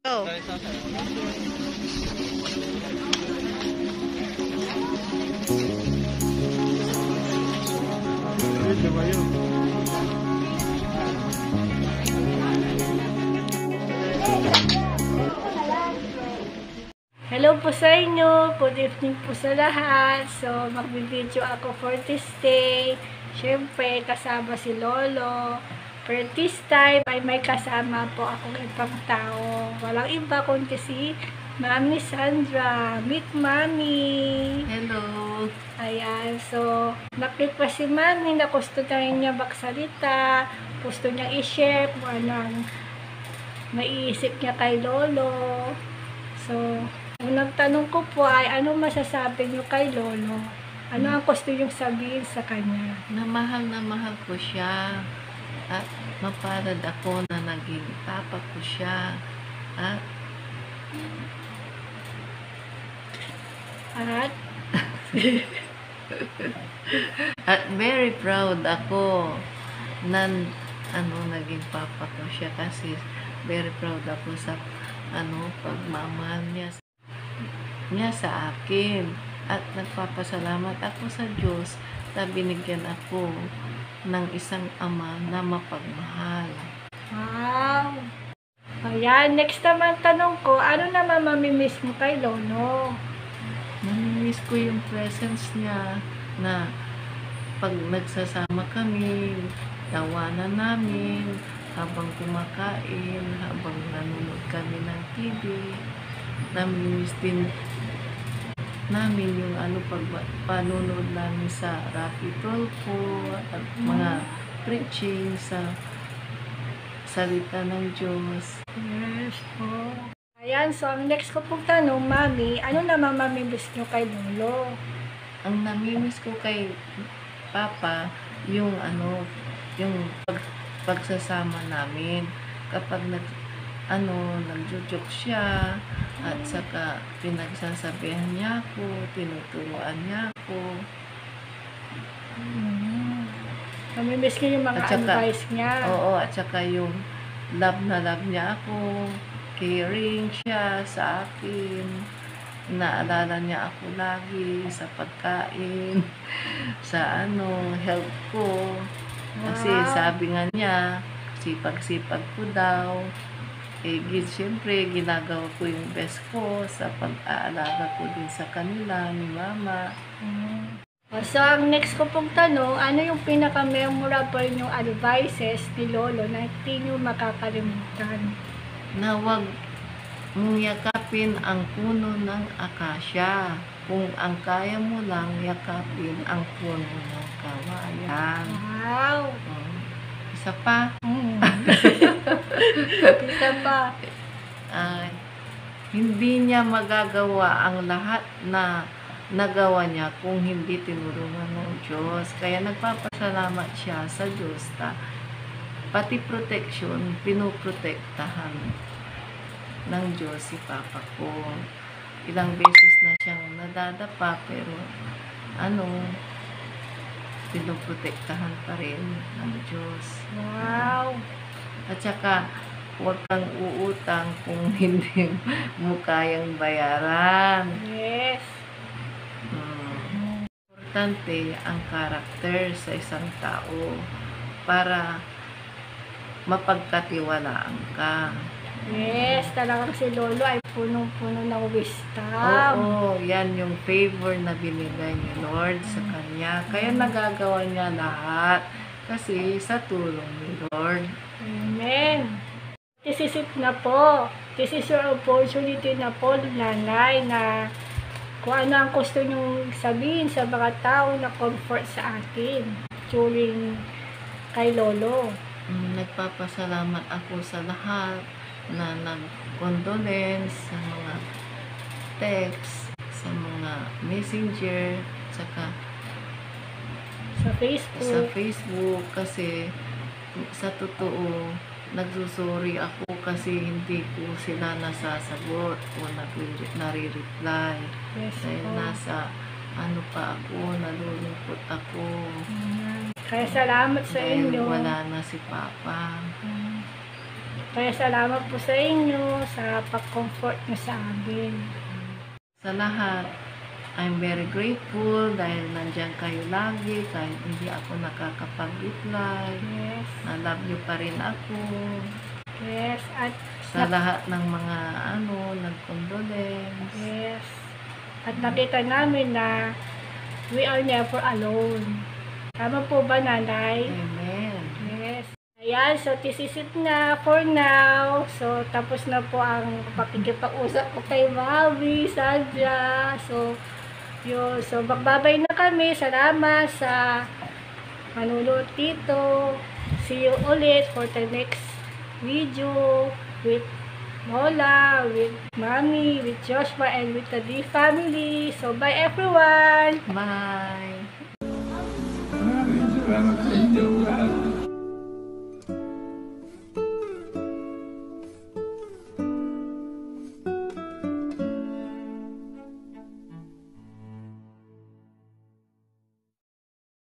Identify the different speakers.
Speaker 1: Go.
Speaker 2: Hello po sa inyo. Good evening po sa lahat. So, magbibideo ako for this day. Siyempre, kasama si Lolo. For this time, ay may kasama po akong ibang tao. Walang iba kundi si Mami Sandra. Meet Mami.
Speaker 1: Hello.
Speaker 2: Ayan, so, nakit pa si Mami na gusto na niya magsalita. Gusto niya i-share kung anong naiisip niya kay Lolo. So, unang tanong ko po ay, ano masasabi niyo kay Lolo? Ano ang gusto niyong sabihin sa kanya?
Speaker 1: Na mahal na mahal ko siya. At mapalad ako na naging papa ko siya. At
Speaker 2: At,
Speaker 1: At very proud ako na ano naging papa ko siya kasi very proud ako sa ano pagmamahal niya niya sa akin at nagpapasalamat ako sa Diyos na binigyan ako ng isang ama na mapagmahal.
Speaker 2: wow! Ayan, next naman tanong ko, ano naman mamimiss mo kay Lolo?
Speaker 1: Namimiss ko yung presence niya na pag nagsasama kami, tawanan namin, habang kumakain, habang nanonood kami ng TV. Namimiss din namin yung ano pag panunood namin sa Rapi Tolpo at mga preaching sa salita ng Diyos.
Speaker 2: Yes po. Ayan, so ang next ko pong tanong, Mami, ano naman mamimiss niyo kay Lolo?
Speaker 1: ang namimiss ko kay Papa, yung ano, yung pag, pagsasama namin. Kapag nag, ano, nagjujuk siya, at saka pinagsasabihan niya ako, tinuturuan niya ako.
Speaker 2: Mm. Mamimiss niyo yung mga
Speaker 1: At saka-
Speaker 2: advice niya.
Speaker 1: Oo, at saka yung love na love niya ako, caring siya sa akin. Naalala niya ako lagi sa pagkain, sa ano, health ko. Kasi
Speaker 2: Wow.
Speaker 1: sabi nga niya, sipag-sipag ko daw. Eh, siyempre, ginagawa ko yung best ko sa pag-aalaga ko din sa kanila, ni mama.
Speaker 2: Mm. So, ang next ko pong tanong, ano yung pinaka-memorable yung advices ni Lolo na hindi nyo makakalimutan?
Speaker 1: Na huwag mong yakapin ang puno ng akasya. Kung ang kaya mo lang, yakapin ang puno ng kawayan.
Speaker 2: Wow!
Speaker 1: Mm. Isa pa,
Speaker 2: Mm. Isa pa.
Speaker 1: ah, hindi niya magagawa ang lahat na nagawa niya kung hindi tinulungan ng Diyos. Kaya nagpapasalamat siya sa Diyos na pati protection, pinoprotektahan ng Diyos si Papa ko. Ilang beses na siyang nadadapa pero ano, pinoprotektahan pa rin ng Diyos.
Speaker 2: Wow!
Speaker 1: At saka, huwag kang uutang kung hindi mo kayang bayaran.
Speaker 2: Yes!
Speaker 1: Hmm. Importante ang karakter sa isang tao para mapagkatiwalaan ka.
Speaker 2: Yes! Talagang si Lolo ay punong-puno ng wisdom.
Speaker 1: Oo, yan yung favor na binigay ni Lord sa kanya. Kaya nagagawa niya lahat kasi sa tulong ni Lord.
Speaker 2: Amen. This is it na po. This is your opportunity na po, nanay, na kung ano ang gusto nyong sabihin sa mga tao na comfort sa atin during kay Lolo.
Speaker 1: Nagpapasalamat ako sa lahat na nag-condolence sa mga text, sa mga messenger, saka
Speaker 2: Sa
Speaker 1: sa
Speaker 2: Facebook.
Speaker 1: Facebook kasi sa totoo nagsusuri ako kasi hindi ko sila nasasagot o nare-reply
Speaker 2: Yes
Speaker 1: dahil
Speaker 2: po.
Speaker 1: nasa ano pa ako, nalulungkot ako
Speaker 2: Amen. Kaya salamat sa
Speaker 1: dahil
Speaker 2: inyo.
Speaker 1: wala na si Papa.
Speaker 2: Mm. Kaya salamat po sa inyo sa pag-comfort niyo sa amin.
Speaker 1: Sa lahat, I'm very grateful dahil nandyan kayo lagi kahit hindi ako nakakapag-reply.
Speaker 2: Yes.
Speaker 1: Na love you pa rin ako.
Speaker 2: Yes. At
Speaker 1: Sa lahat ng mga ano, nag-condolence.
Speaker 2: Yes. At nakita namin na we are never alone. Tama po ba, nanay?
Speaker 1: Amen.
Speaker 2: Yes. Ayan, so this is it na for now. So, tapos na po ang pakikipag-usap ko kay Mami, Sandra. So, yun. So, magbabay na kami. Salamat sa manunod dito. See you ulit for the next video with Mola, with Mami, with Joshua, and with the D family. So, bye everyone!
Speaker 1: Bye.